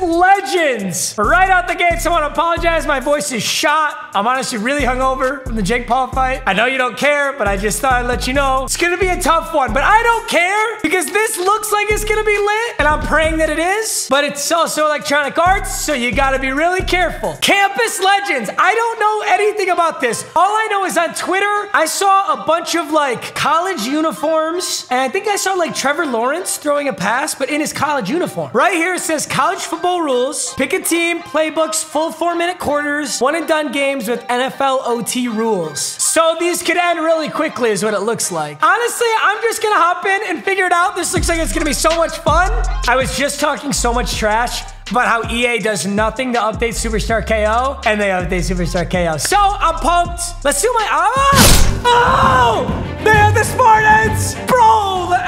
Legends. Right out the gates, I want to apologize. My voice is shot. I'm honestly really hungover from the Jake Paul fight. I know you don't care, but I just thought I'd let you know. It's going to be a tough one, but I don't care because this looks like it's going to be lit, and I'm praying that it is, but it's also electronic arts, so you got to be really careful. Campus Legends. I don't know anything about this. All I know is on Twitter, I saw a bunch of like college uniforms, and I think I saw like Trevor Lawrence throwing a pass, but in his college uniform. Right here it says college football rules, pick a team, playbooks, full four minute quarters, one and done games with NFL OT rules. So these could end really quickly is what it looks like. Honestly, I'm just gonna hop in and figure it out. This looks like it's gonna be so much fun. I was just talking so much trash about how EA does nothing to update Superstar KO, and they update Superstar KO. So I'm pumped. Let's do my ah! Oh! Have the Spartans, bro.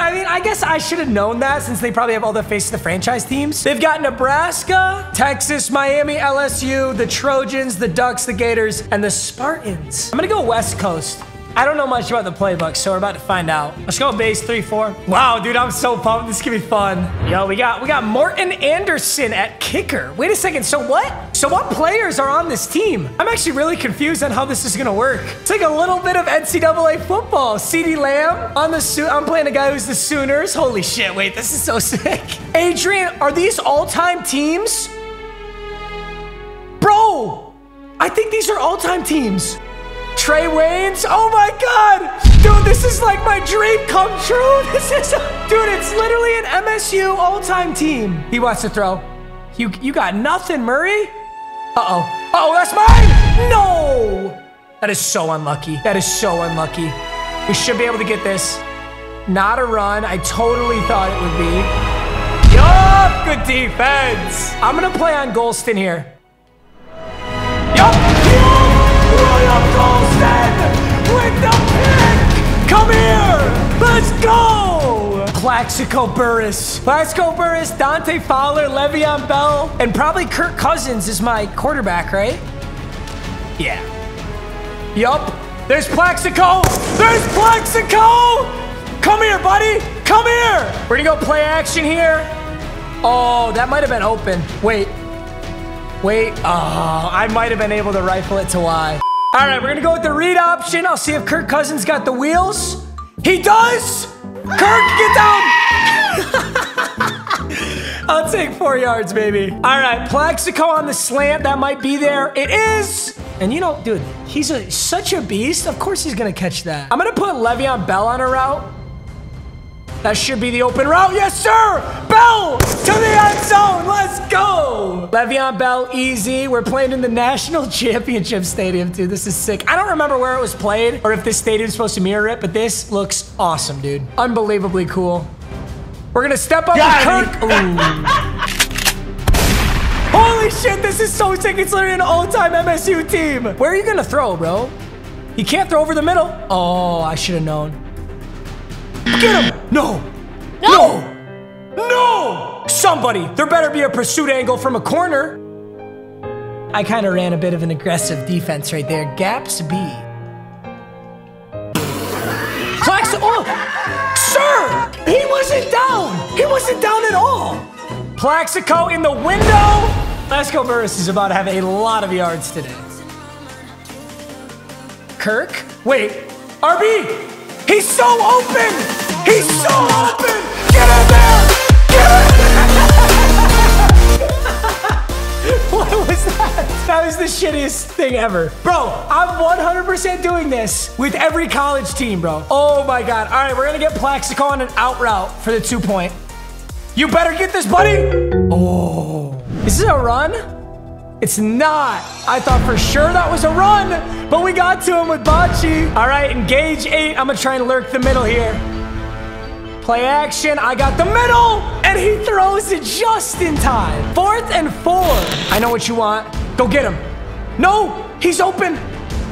I should have known that since they probably have all the face of the franchise teams. They've got Nebraska, Texas, Miami, LSU, the Trojans, the Ducks, the Gators, and the Spartans. I'm gonna go West Coast. I don't know much about the playbook, so we're about to find out. Let's go base three, four. Wow, dude, I'm so pumped. This could be fun. Yo, we got we got Morten Andersen at kicker. Wait a second. So what? So what players are on this team? I'm actually really confused on how this is gonna work. It's like a little bit of NCAA football. CeeDee Lamb on the suit. I'm playing a guy who's the Sooners. Holy shit! Wait, this is so sick. Adrian, are these all-time teams? Bro, I think these are all-time teams. Trae Waynes. Oh my God. Dude, this is like my dream come true. This is, a, dude, it's literally an MSU all-time team. He wants to throw. You, you got nothing, Murray. Uh-oh. Oh, that's mine. No. That is so unlucky. That is so unlucky. We should be able to get this. Not a run. I totally thought it would be. Yup, good defense. I'm gonna play on Golston here. Come here. Let's go. Plaxico Burress. Plaxico Burress, Dante Fowler, Le'Veon Bell, and probably Kirk Cousins is my quarterback, right? Yeah. Yup. There's Plaxico. There's Plaxico. Come here, buddy. Come here. We're gonna go play action here. Oh, that might have been open. Wait. Wait. Oh, I might have been able to rifle it to Y. All right, we're gonna go with the read option. I'll see if Kirk Cousins got the wheels. He does. Kirk, get down. I'll take four yards, baby. All right, Plaxico on the slant. That might be there. It is. And you know, dude, he's a, such a beast. Of course he's to catch that. I'm to put Le'Veon Bell on a route. That should be the open route. Yes, sir. Bell to the end zone. Let's go. Le'Veon Bell, easy. We're playing in the National Championship Stadium, dude. This is sick. I don't remember where it was played or if this stadium's supposed to mirror it, but this looks awesome, dude. Unbelievably cool. We're gonna step up with Kirk. Holy shit, this is so sick. It's literally an all-time MSU team. Where are you gonna throw, bro? You can't throw over the middle. Oh, I should have known. Get him! No! No! No! Somebody! There better be a pursuit angle from a corner. I kind of ran a bit of an aggressive defense right there. Gaps B. Plax, oh! Sir! He wasn't down! He wasn't down at all! Plaxico in the window! Lasco Burress is about to have a lot of yards today. Kirk? Wait, RB! He's so open! He's so open! Get in there! Get there! what was that? That was the shittiest thing ever. Bro, I'm 100% doing this with every college team, bro. Oh my God. All right, we're gonna get Plaxico on an out route for the two point. You better get this, buddy! Oh. Is this a run? It's not. I thought for sure that was a run, but we got to him with Bocce. All right, engage eight. I'm gonna try and lurk the middle here. Play action. I got the middle, and he throws it just in time. Fourth and four. I know what you want. Go get him. No, he's open.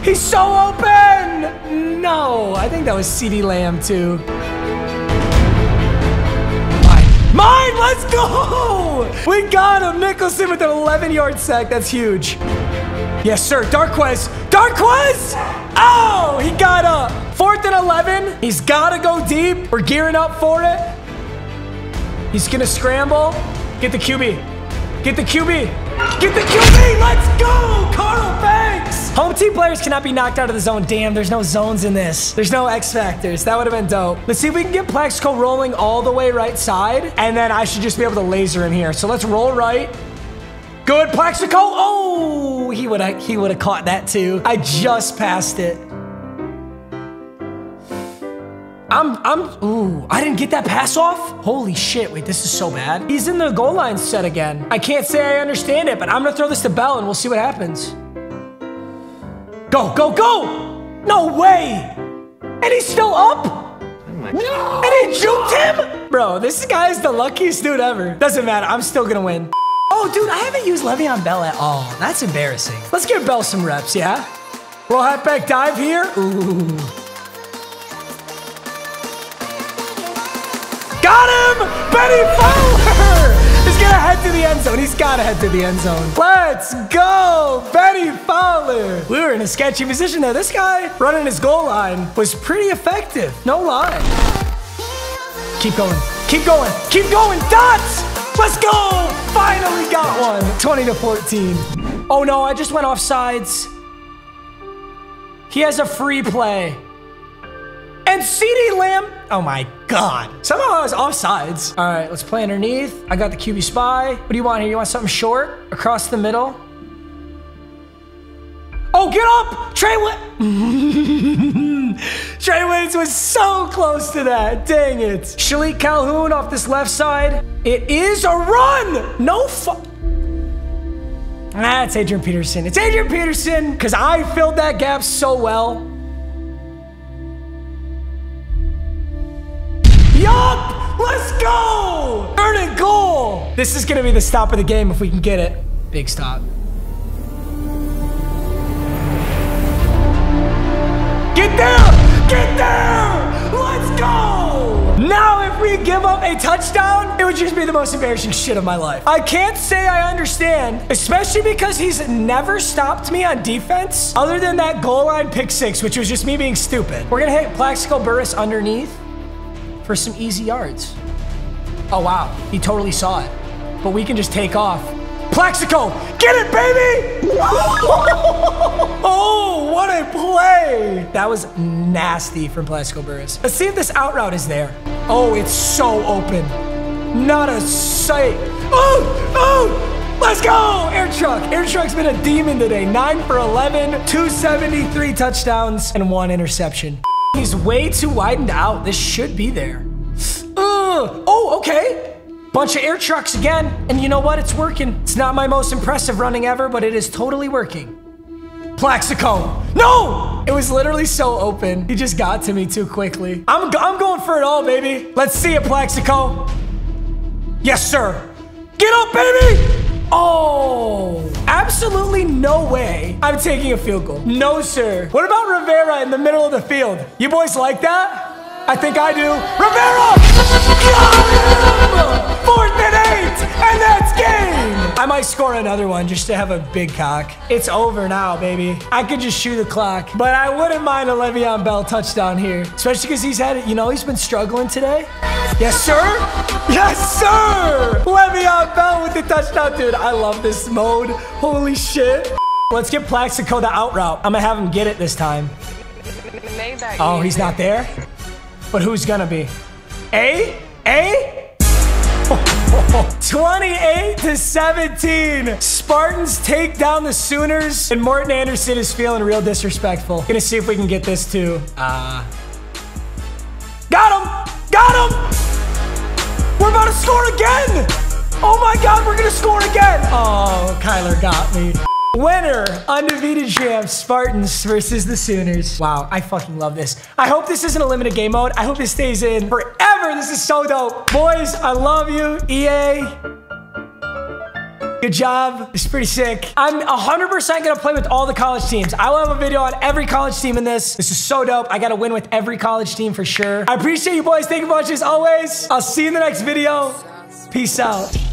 He's so open. No, I think that was CeeDee Lamb too. Let's go! We got him. Nicholson with an 11 yard sack. That's huge. Yes, sir. Darqueze. Darqueze! Oh, he got up. Fourth and 11. He's got to go deep. We're gearing up for it. He's going to scramble. Get the QB. Get the QB. Get the QB. Let's go. Home team players cannot be knocked out of the zone. Damn, there's no zones in this. There's no X factors. That would have been dope. Let's see if we can get Plaxico rolling all the way right side. And then I should just be able to laser him here. So let's roll right. Good, Plaxico. Oh, he would have he would have caught that too. I just passed it. I'm, I'm, ooh, I didn't get that pass off? Holy shit, wait, this is so bad. He's in the goal line set again. I can't say I understand it, but I'm gonna throw this to Bell and we'll see what happens. Go, go, go! No way! And he's still up? no! And he juked him? Bro, this guy is the luckiest dude ever. Doesn't matter, I'm still gonna win. Oh, dude, I haven't used Le'Veon Bell at all. That's embarrassing. Let's give Bell some reps, yeah? Roll halfback dive here. Ooh. Got him! Bennie Fowler! Gotta head to the end zone. Let's go! Bennie Fowler! We were in a sketchy position there. This guy running his goal line was pretty effective. No lie. Keep going. Keep going. Keep going. Dots! Let's go! Finally got one. 20 to 14. Oh no, I just went off sides. He has a free play. And CeeDee Lamb, oh my God. Somehow I was offsides. All right, let's play underneath. I got the QB spy. What do you want here? You want something short across the middle? Oh, get up! Trae Waynes. Trae Waynes was so close to that. Dang it. Shilique Calhoun off this left side. It is a run. No fu- Ah, it's Adrian Peterson. It's Adrian Peterson because I filled that gap so well. Let's go! Earn a goal! This is gonna be the stop of the game if we can get it. Big stop. Get there! Get there! Let's go! Now if we give up a touchdown, it would just be the most embarrassing shit of my life. I can't say I understand, especially because he's never stopped me on defense other than that goal line pick six, which was just me being stupid. We're gonna hit Plaxico Burress underneath for some easy yards. Oh, wow. He totally saw it. But we can just take off. Plaxico, get it, baby! oh, what a play! That was nasty from Plaxico Burress. Let's see if this out route is there. Oh, it's so open. Not a sight. Oh, oh! Let's go! Air truck. Air truck's been a demon today. 9 for 11, 273 touchdowns, and one interception. He's way too widened out. This should be there. Uh, oh, okay. Bunch of air trucks again. And you know what? It's working. It's not my most impressive running ever, but it is totally working. Plaxico. No! It was literally so open. He just got to me too quickly. I'm, I'm going for it all, baby. Let's see it, Plaxico. Yes, sir. Get up, baby! Oh, absolutely no way I'm taking a field goal. No, sir. What about Rivera in the middle of the field? You boys like that? I think I do. Rivera! Fourth and eight! And that's game! Might score another one just to have a big cock. It's over now, baby. I could just shoot the clock. But I wouldn't mind a Le'Veon Bell touchdown here. Especially because he's had, it. you know, he's been struggling today. Yes, sir? Yes, sir! Le'Veon Bell with the touchdown. Dude, I love this mode. Holy shit. Let's get Plaxico the out route. I'm gonna have him get it this time. Oh, he's not there? But who's gonna be? A? A? 28 to 17. Spartans take down the Sooners, and Morten Andersen is feeling real disrespectful. Gonna see if we can get this too. Uh, got him! Got him! We're about to score again! Oh my god, we're gonna score again! Oh, Kyler got me. Winner, undefeated champs, Spartans versus the Sooners. Wow, I fucking love this. I hope this isn't a limited game mode. I hope this stays in forever. This is so dope. Boys, I love you. EA. Good job. It's pretty sick. I'm 100% gonna play with all the college teams. I will have a video on every college team in this. This is so dope. I gotta win with every college team for sure. I appreciate you boys. Thank you much as always. I'll see you in the next video. Peace out.